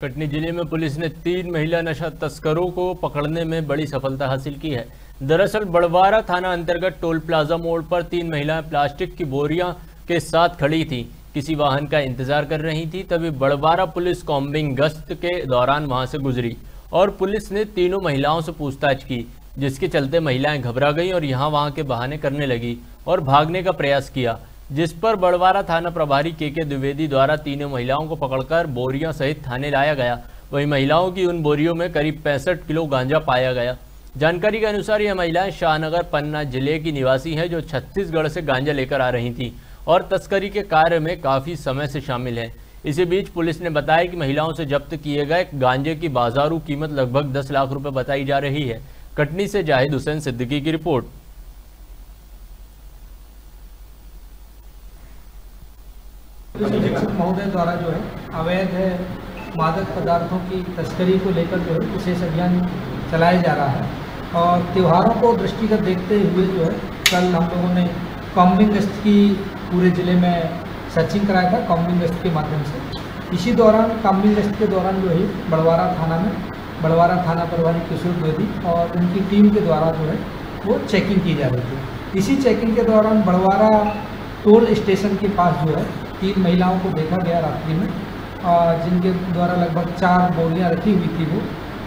कटनी ज़िले में पुलिस ने तीन महिला नशा तस्करों को पकड़ने में बड़ी सफलता हासिल की है। दरअसल, बड़वारा थाना अंतर्गत टोल प्लाजा मोड़ पर तीन महिलाएँ प्लास्टिक की बोरियाँ के साथ खड़ी थी। किसी वाहन का इंतज़ार कर रही थी, तभी बड़वारा पुलिस कॉम्बिंग गश्त के दौरान वहाँ से गुजरी और पुलिस ने तीनों महिलाओं से पूछताछ की, जिसके चलते महिलाएँ घबरा गईं और यहाँ वहाँ के बहाने करने लगी और भागने का प्रयास किया। जिस पर बड़वारा थाना प्रभारी के के द्विवेदी द्वारा तीनों महिलाओं को पकड़कर बोरियों सहित थाने लाया गया। वहीं महिलाओं की उन बोरियों में करीब पैंसठ किलो गांजा पाया गया। जानकारी के अनुसार यह महिलाएँ शाहनगर, पन्ना ज़िले की निवासी हैं जो छत्तीसगढ़ से गांजा लेकर आ रही थी और तस्करी के कार्य में काफ़ी समय से शामिल है। इसी बीच पुलिस ने बताया कि महिलाओं से जब्त किए गए गांजे की बाजारू कीमत लगभग दस लाख रुपए बताई जा रही है। कटनी से जाहिद हुसैन सिद्दीकी की रिपोर्ट। महोदय द्वारा जो है, अवैध मादक पदार्थों की तस्करी को लेकर जो है, विशेष अभियान चलाया जा रहा है। और त्योहारों को दृष्टिगत देखते हुए जो है, कल हम लोगों ने कॉम्बिंग गश्त की पूरे ज़िले में सर्चिंग कराया था कॉम्बिंग गश्त के माध्यम से। इसी दौरान कॉम्बिंग गश्त के दौरान जो है, बड़वारा थाना में, बड़वारा थाना प्रभारी किशोर द्विवेदी और उनकी टीम के द्वारा जो है, वो चेकिंग की जा रही थी। इसी चेकिंग के दौरान बड़वारा टोल स्टेशन के पास जो है तीन महिलाओं को देखा गया रात्रि में जिनके द्वारा लगभग चार बोलियाँ रखी हुई थी वो।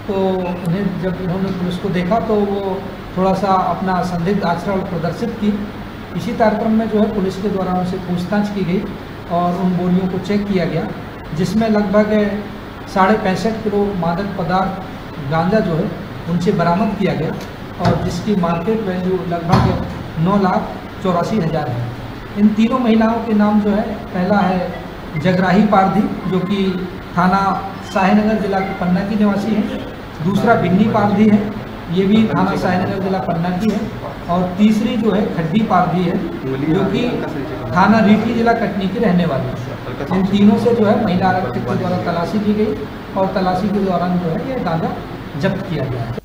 तो उन्हें जब उन्होंने पुलिस को देखा तो वो थोड़ा सा अपना संदिग्ध आचरण प्रदर्शित की। इसी कार्यक्रम में जो है पुलिस के द्वारा उनसे पूछताछ की गई और उन बोलियों को चेक किया गया, जिसमें लगभग साढ़े पैंसठ किलो मादक पदार्थ गांजा जो है उनसे बरामद किया गया और जिसकी मार्केट वैल्यू लगभग नौ लाख चौरासी हज़ार है। इन तीनों महिलाओं के नाम जो है, पहला है जगराही पारधी, जो कि थाना शाहनगर जिला के पन्ना की निवासी है। दूसरा बिन्नी पारधी है, ये भी थाना शाहनगर जिला पन्ना की है। और तीसरी जो है, खड्डी पारधी है, जो कि थाना रीठी जिला कटनी की रहने वाली है। इन तीनों से जो है, महिला आरक्षक के द्वारा तलाशी की गई और तलाशी के दौरान जो है, ये गांजा जब्त किया गया